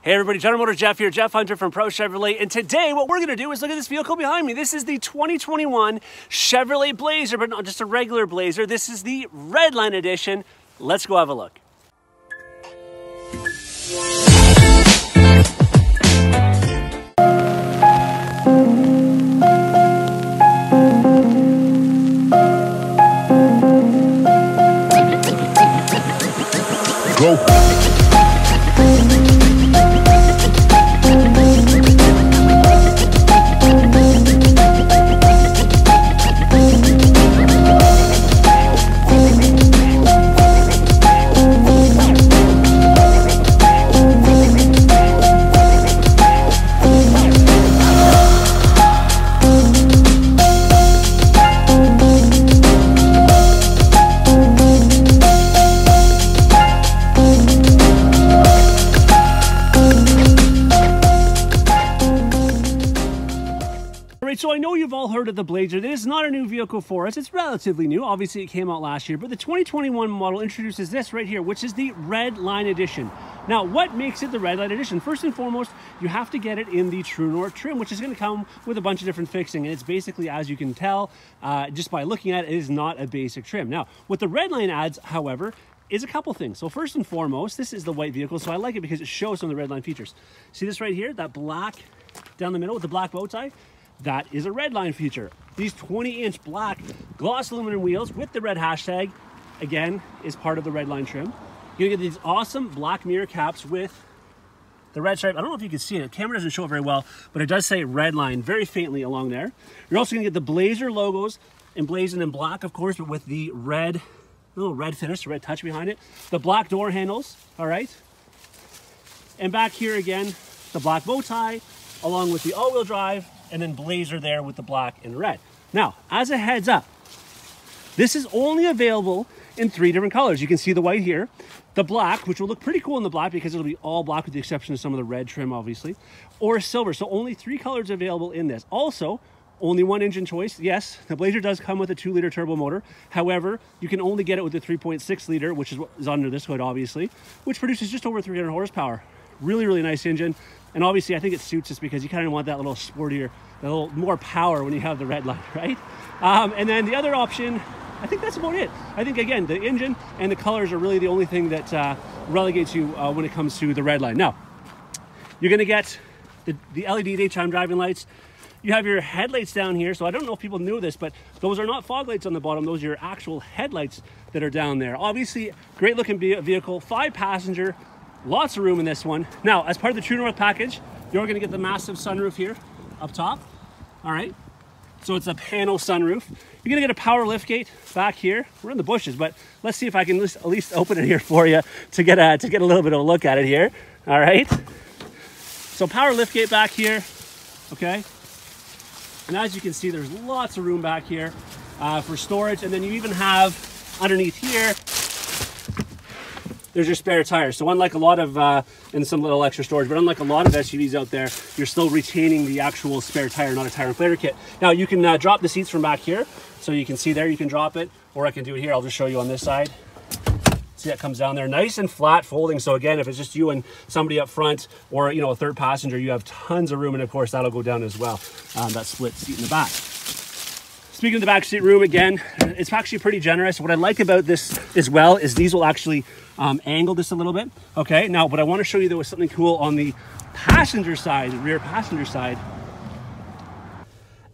Hey everybody, General Motors Jeff here, Jeff Hunter from Pro Chevrolet, and today what we're gonna do is look at this vehicle behind me. This is the 2021 Chevrolet Blazer, but not just a regular Blazer. This is the Redline Edition. Let's go have a look. So I know you've all heard of the Blazer. This is not a new vehicle for us. It's relatively new. Obviously, it came out last year, but the 2021 model introduces this right here, which is the Red Line Edition. Now, what makes it the Red Line Edition? First and foremost, you have to get it in the True North trim, which is going to come with a bunch of different fixing. And it's basically, as you can tell, uh, just by looking at it, it is not a basic trim. Now, what the Red Line adds, however, is a couple things. So first and foremost, this is the white vehicle, so I like it because it shows some of the red line features. See this right here, that black down the middle with the black bow tie? That is a red line feature. These 20 inch black gloss aluminum wheels with the red hashtag, again, is part of the red line trim. You're gonna get these awesome black mirror caps with the red stripe. I don't know if you can see it. The camera doesn't show it very well, but it does say red line very faintly along there. You're also gonna get the Blazer logos emblazoned in black, of course, but with the red, little red finish, the red touch behind it. The black door handles, all right? And back here again, the black bow tie, along with the all-wheel drive and then blazer there with the black and red. Now, as a heads up, this is only available in three different colors. You can see the white here, the black, which will look pretty cool in the black because it'll be all black with the exception of some of the red trim, obviously, or silver. So only three colors available in this. Also, only one engine choice. Yes, the Blazer does come with a two liter turbo motor. However, you can only get it with the 3.6 liter, which is what is under this hood, obviously, which produces just over 300 horsepower. Really, really nice engine. And obviously, I think it suits us because you kind of want that little sportier, a little more power when you have the red line, right? Um, and then the other option, I think that's about it. I think, again, the engine and the colors are really the only thing that uh, relegates you uh, when it comes to the red line. Now, you're going to get the, the LED daytime driving lights. You have your headlights down here. So I don't know if people knew this, but those are not fog lights on the bottom. Those are your actual headlights that are down there. Obviously, great looking vehicle, five passenger, Lots of room in this one. Now, as part of the True North package, you're gonna get the massive sunroof here up top. All right, so it's a panel sunroof. You're gonna get a power liftgate back here. We're in the bushes, but let's see if I can at least open it here for you to get a, to get a little bit of a look at it here. All right. So power liftgate back here, okay? And as you can see, there's lots of room back here uh, for storage. And then you even have underneath here, there's your spare tire. So unlike a lot of, uh, and some little extra storage, but unlike a lot of SUVs out there, you're still retaining the actual spare tire, not a tire inflator kit. Now you can uh, drop the seats from back here. So you can see there, you can drop it, or I can do it here. I'll just show you on this side. See that comes down there nice and flat folding. So again, if it's just you and somebody up front or, you know, a third passenger, you have tons of room. And of course, that'll go down as well. Um, that split seat in the back. Speaking of the backseat room again, it's actually pretty generous. What I like about this as well is these will actually um, angle this a little bit. Okay, now, but I want to show you there was something cool on the passenger side, rear passenger side.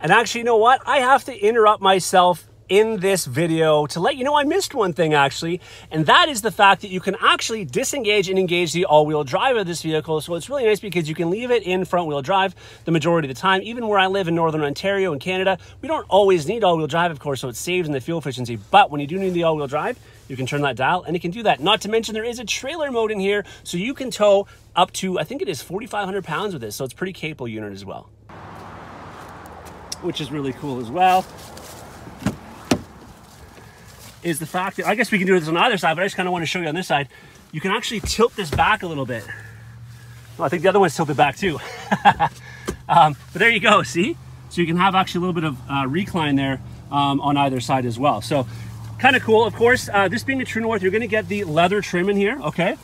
And actually, you know what? I have to interrupt myself in this video to let you know I missed one thing actually, and that is the fact that you can actually disengage and engage the all-wheel drive of this vehicle. So it's really nice because you can leave it in front-wheel drive the majority of the time. Even where I live in Northern Ontario in Canada, we don't always need all-wheel drive, of course, so it saves in the fuel efficiency. But when you do need the all-wheel drive, you can turn that dial and it can do that. Not to mention there is a trailer mode in here, so you can tow up to, I think it is 4,500 pounds with this, so it's pretty capable unit as well. Which is really cool as well is the fact that, I guess we can do this on either side, but I just kind of want to show you on this side. You can actually tilt this back a little bit. Well, I think the other one's tilted back too. um, but there you go, see? So you can have actually a little bit of uh, recline there um, on either side as well. So kind of cool. Of course, uh, this being a True North, you're gonna get the leather trim in here, okay?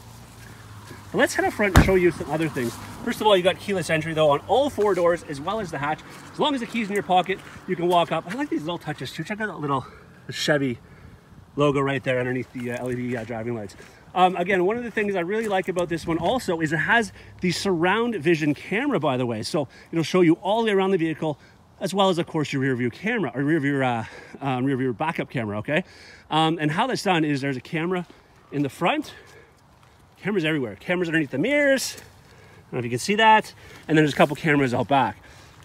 But let's head up front and show you some other things. First of all, you got keyless entry though on all four doors as well as the hatch. As long as the key's in your pocket, you can walk up. I like these little touches too. Check out that little Chevy logo right there underneath the uh, LED uh, driving lights. Um, again, one of the things I really like about this one also is it has the surround vision camera, by the way. So it'll show you all the way around the vehicle, as well as, of course, your rear view camera or rear view, uh, um, rear view backup camera, okay? Um, and how that's done is there's a camera in the front, cameras everywhere. Cameras underneath the mirrors. I don't know if you can see that. And then there's a couple cameras out back.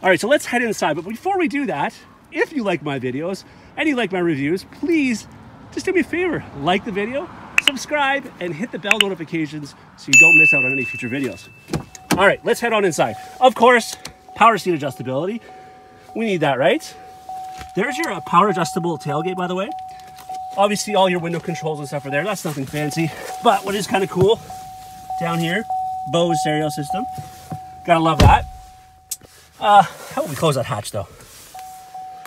All right, so let's head inside. But before we do that, if you like my videos and you like my reviews, please just do me a favor, like the video, subscribe, and hit the bell notifications so you don't miss out on any future videos. All right, let's head on inside. Of course, power seat adjustability. We need that, right? There's your uh, power adjustable tailgate, by the way. Obviously, all your window controls and stuff are there. That's nothing fancy. But what is kind of cool, down here, Bose stereo system. Gotta love that. Uh, how will we close that hatch, though?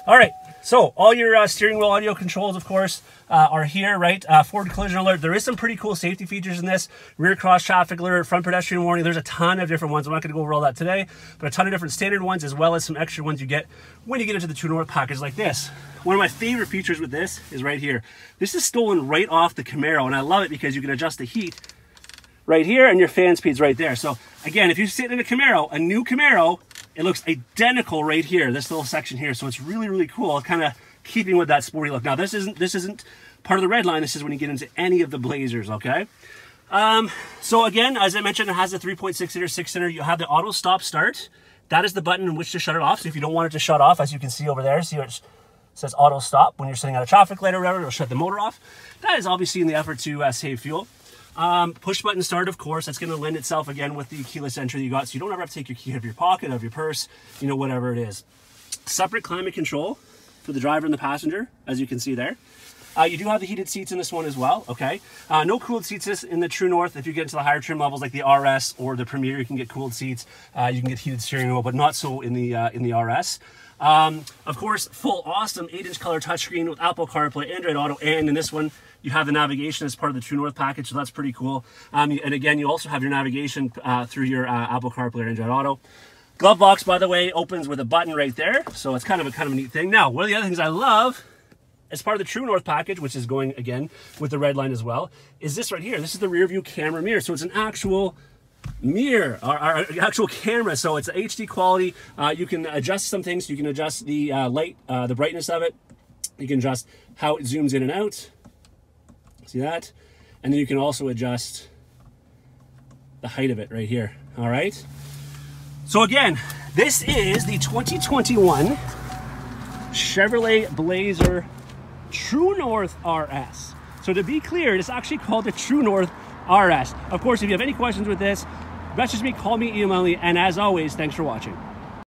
All right, so all your uh, steering wheel audio controls, of course, uh, are here, right? Uh, forward collision alert. There is some pretty cool safety features in this. Rear cross traffic alert, front pedestrian warning. There's a ton of different ones. I'm not going to go over all that today, but a ton of different standard ones as well as some extra ones you get when you get into the True North package like this. One of my favorite features with this is right here. This is stolen right off the Camaro, and I love it because you can adjust the heat right here and your fan speed's right there. So again, if you're sitting in a Camaro, a new Camaro, it looks identical right here, this little section here. So it's really, really cool, kind of keeping with that sporty look. Now this isn't this isn't part of the red line. This is when you get into any of the Blazers, okay? Um, so again, as I mentioned, it has a 3.6 liter, six cylinder. You have the auto stop start. That is the button in which to shut it off. So if you don't want it to shut off, as you can see over there, see it says auto stop when you're sitting at a traffic light or whatever, it'll shut the motor off. That is obviously in the effort to uh, save fuel. Um, push button start, of course, that's going to lend itself again with the keyless entry that you got, so you don't ever have to take your key out of your pocket, out of your purse, you know, whatever it is. Separate climate control for the driver and the passenger, as you can see there. Uh, you do have the heated seats in this one as well, okay? Uh, no cooled seats in the True North. If you get into the higher trim levels like the RS or the Premier, you can get cooled seats. Uh, you can get heated steering wheel, but not so in the uh, in the RS. Um, of course, full awesome 8-inch color touchscreen with Apple CarPlay, Android Auto, and in this one, you have the navigation as part of the True North package, so that's pretty cool. Um, and again, you also have your navigation uh, through your uh, Apple CarPlay or Android Auto. Glove box, by the way, opens with a button right there, so it's kind of a kind of a neat thing. Now, one of the other things I love as part of the True North package, which is going again with the red line as well, is this right here. This is the rear view camera mirror. So it's an actual mirror, our, our, actual camera. So it's HD quality. Uh, you can adjust some things. You can adjust the uh, light, uh, the brightness of it. You can adjust how it zooms in and out. See that? And then you can also adjust the height of it right here. All right. So again, this is the 2021 Chevrolet Blazer True North RS. So to be clear, it's actually called the True North RS. Of course, if you have any questions with this, message me, call me, email me, and as always, thanks for watching.